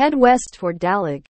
Head west toward Dalag.